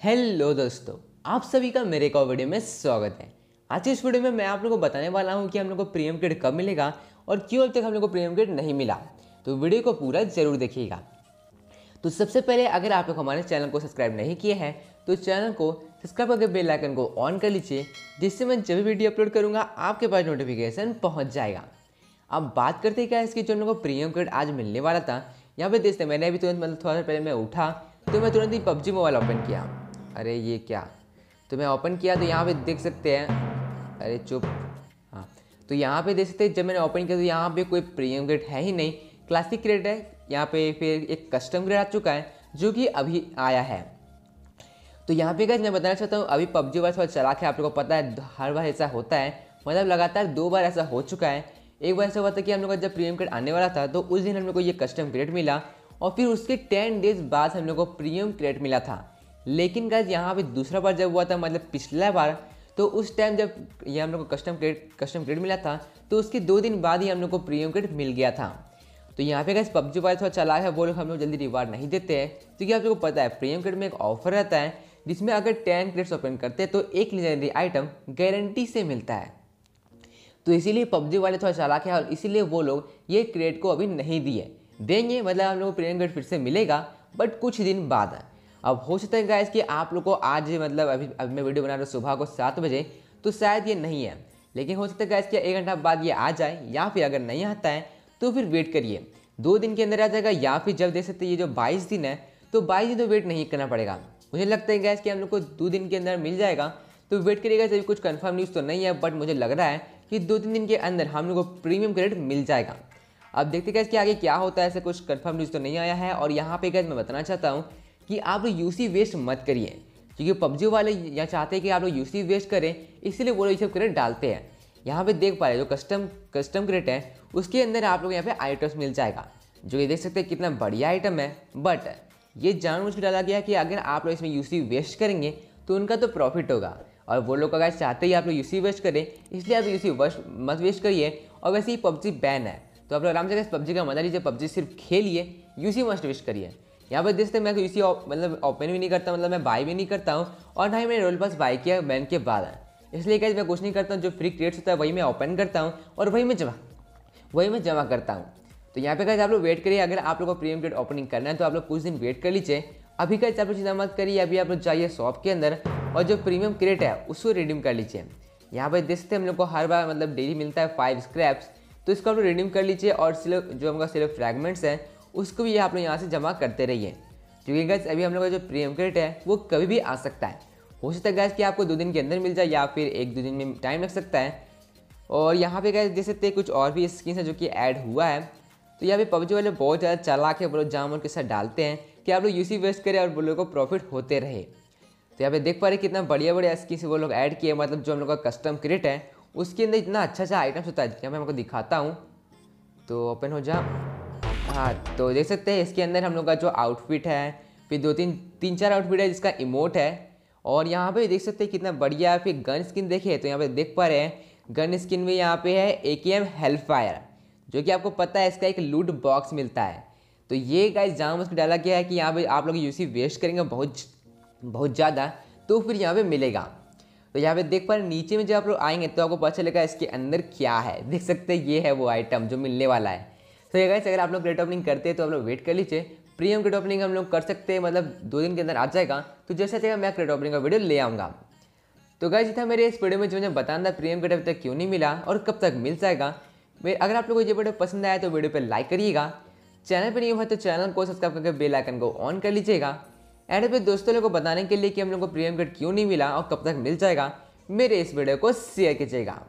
Hello दोस्तों, आप सभी का मेरे और वीडियो में स्वागत है। आज की इस वीडियो में मैं आप लोगों को बताने वाला हूँ कि हम लोग को प्रीमियम किट कब मिलेगा और क्यों अब तक हम लोग को प्रीमियम किट नहीं मिला। तो वीडियो को पूरा ज़रूर देखिएगा। तो सबसे पहले अगर आप लोग हमारे चैनल को सब्सक्राइब नहीं किए हैं तो चैनल को सब्सक्राइब करके बेल आइकन को ऑन कर लीजिए, जिससे मैं जब भी वीडियो अपलोड करूँगा, आपके पास नोटिफिकेशन पहुँच जाएगा। अब बात करते क्या इसकी जो हम लोग को प्रीमियम किट आज मिलने वाला था। यहाँ पे देखते मैंने अभी तुरंत मतलब थोड़ा सा पहले मैं उठा तो मैं तुरंत ही पबजी मोबाइल ओपन किया। अरे ये क्या? तो मैं ओपन किया तो यहाँ पे देख सकते हैं। अरे चुप। हाँ। तो यहाँ पे देख सकते हैं, जब मैंने ओपन किया तो यहाँ पे कोई प्रीमियम ग्रेड है ही नहीं। क्लासिक ग्रेड है। यहाँ पे फिर एक कस्टम ग्रेड आ चुका है, जो कि अभी आया है। तो यहाँ पे क्या मैं बताना चाहता हूँ, अभी पबजी वाला चला के आप लोगों को पता है हर बार ऐसा होता है। मतलब लगातार दो बार ऐसा हो चुका है। एक बार ऐसा हुआ था कि हम लोग का जब प्रीमियम ग्रेड आने वाला था तो उस दिन हम लोग को ये कस्टम ग्रेड मिला और फिर उसके टेन डेज़ बाद हम लोग को प्रीमियम ग्रेड मिला था। लेकिन गैस यहाँ पे दूसरा बार जब हुआ था मतलब पिछला बार तो उस टाइम जब ये हम लोग को कस्टम क्रेड कस्टम क्रेड मिला था तो उसके दो दिन बाद ही हम लोग को प्रीमियम क्रेड मिल गया था। तो यहाँ पे गैस पबजी वाले थोड़ा चला है, वो लोग हम लोग जल्दी रिवार्ड नहीं देते हैं। क्योंकि आप लोग को पता है प्रीमियम क्रेड में एक ऑफ़र रहता है, जिसमें अगर टेन क्रेड्स ओपन करते हैं तो एक लेजेंडरी आइटम गारंटी से मिलता है। तो इसीलिए पबजी वाले थोड़ा चला है, और इसीलिए वो लोग ये क्रेड को अभी नहीं दिए। देंगे मतलब हम लोग को प्रीमियम क्रेड फिर से मिलेगा बट कुछ दिन बाद। अब हो सकता है गाइस कि आप लोग को आज मतलब अभी अभी मैं वीडियो बना रहा हूँ सुबह को सात बजे तो शायद ये नहीं है। लेकिन हो सकता है गाइस कि एक घंटा बाद ये आ जाए, या फिर अगर नहीं आता है तो फिर वेट करिए। दो दिन के अंदर आ जाएगा, या फिर जब देख सकते ये जो बाईस दिन है तो बाईस दिन तो वेट नहीं करना पड़ेगा। मुझे लगता है गैस कि हम लोग को दो दिन के अंदर मिल जाएगा तो वेट करिएगा अभी कुछ कंफर्म न्यूज़ तो नहीं है बट मुझे लग रहा है कि दो तीन दिन के अंदर हम लोग को प्रीमियम क्रेडिट मिल जाएगा। अब देखते गैस कि आगे क्या होता है, ऐसे कुछ कंफर्म न्यूज़ तो नहीं आया है, और यहाँ पे गैस मैं बताना चाहता हूँ कि आप लोग यूसी वेस्ट मत करिए। क्योंकि पबजी वाले यहाँ चाहते हैं कि आप लोग यूसी वेस्ट करें, इसलिए वो लोग ये सब क्रेट डालते हैं। यहाँ पे देख पा रहे हैं, जो कस्टम कस्टम क्रेट है, उसके अंदर आप लोग यहाँ पे आइटम्स मिल जाएगा। जो ये देख सकते हैं कितना बढ़िया आइटम है बट ये जानबूझ के डाला गया कि अगर आप लोग इसमें यूसी वेस्ट करेंगे तो उनका तो प्रॉफिट होगा। और वो लोग अगर चाहते ही आप लोग यूसी वेस्ट करें, इसलिए आप यूसी वेस्ट मत वेस्ट करिए। और वैसे ही पबजी बैन है। तो आप लोग आराम से पबजी का मज़ा लीजिए, पबजी सिर्फ़ खेलिए यूसी मस्ट वेस्ट करिए। यहाँ पर देखते मैं इसी मतलब ओपन भी नहीं करता मतलब मैं बाई भी नहीं करता हूँ, और ना ही मैंने रोल पास बाई किया बैन के बाद है। इसलिए क्या मैं कुछ नहीं करता हूँ, जो फ्री क्रिएट्स होता है, वही मैं ओपन करता हूँ, और वही मैं जमा, वही मैं जमा करता हूँ। तो यहाँ पे कैसे आप लोग वेट करिए, अगर आप लोग को प्रीमियम क्रेड ओपनिंग करना है तो आप लोग कुछ दिन वेट कर लीजिए। अभी कैसे आप लोग चिंता मत करिए, अभी आप लोग जाइए शॉप के अंदर, और जो प्रीमियम क्रेट है, उसको रिडीम कर लीजिए। यहाँ पर देखते हम लोग को हर बार मतलब डेली मिलता है फाइव स्क्रैप्स तो इसको आप लोग रिडीम कर लीजिए, और सिर्फ़, जो हमारा सिर्फ़ फ्रैगमेंट्स हैं उसको भी आप लोग यहाँ से जमा करते रहिए। क्योंकि गैस अभी हम लोग का जो प्रीमियम क्रेडिट है, वो कभी भी आ सकता है। हो सकता है गैस कि आपको दो दिन के अंदर मिल जाए या फिर एक दो दिन में टाइम लग सकता है। और यहाँ पे गैस देख सकते कुछ और भी स्किन है जो कि ऐड हुआ है। तो यहाँ पे पबजी वाले बहुत ज़्यादा चला के बोलो जाम और के साथ डालते हैं कि आप लोग यूसी वेस्ट करें और बोलो को प्रॉफिट होते रहे। तो यहाँ पे देख पा रहे कितना बढ़िया बढ़िया स्किन वो लोग ऐड किए मतलब जो हम लोग का कस्टम क्रेट है, उसके अंदर इतना अच्छा अच्छा आइटम्स होता है यहाँ मैं हमको दिखाता हूँ। तो ओपन हो जा। हाँ तो देख सकते हैं, इसके अंदर हम लोग का जो आउटफिट है, फिर दो तीन तीन चार आउटफिट है जिसका इमोट है, और यहाँ पे देख सकते हैं कितना बढ़िया है फिर गन स्किन देखिए तो यहाँ पे देख पा रहे हैं गन स्किन में यहाँ पे है ए के एम हेल्प फायर जो कि आपको पता है इसका एक लूट बॉक्स मिलता है। तो ये गाइस जाम उसमें डाला गया है कि यहाँ पे आप लोग यूसी वेस्ट करेंगे बहुत बहुत ज़्यादा तो फिर यहाँ पे मिलेगा। तो यहाँ पे देख पा रहे नीचे में जब आप लोग आएँगे तो आपको पता चलेगा इसके अंदर क्या है। देख सकते हैं, ये है वो आइटम जो मिलने वाला है। तो ये गाइस अगर आप लोग ग्रेट ओपनिंग करते हैं तो आप लोग वेट कर लीजिए। प्रीमियम क्रेड ओपनिंग हम लोग कर सकते हैं मतलब दो दिन के अंदर आ जाएगा। तो जैसे चाहेगा मैं क्रेड ओपनिंग का वीडियो ले आऊँगा। तो गाइज़ था मेरे इस वीडियो में जो मुझे बताना था प्रीमियम क्रेड अभी तक क्यों नहीं मिला और कब तक मिल जाएगा। अगर आप लोगों को ये वीडियो पसंद आया तो वीडियो पर लाइक करिएगा। चैनल पर नहीं हुआ तो चैनल को सब्सक्राइब करके बेल आइकन को ऑन कर लीजिएगा। एंड फिर दोस्तों लोगों को बताने के लिए कि हम लोग को प्रीमियम क्रेड क्यों नहीं मिला और कब तक मिल जाएगा, मेरे इस वीडियो को शेयर कीजिएगा।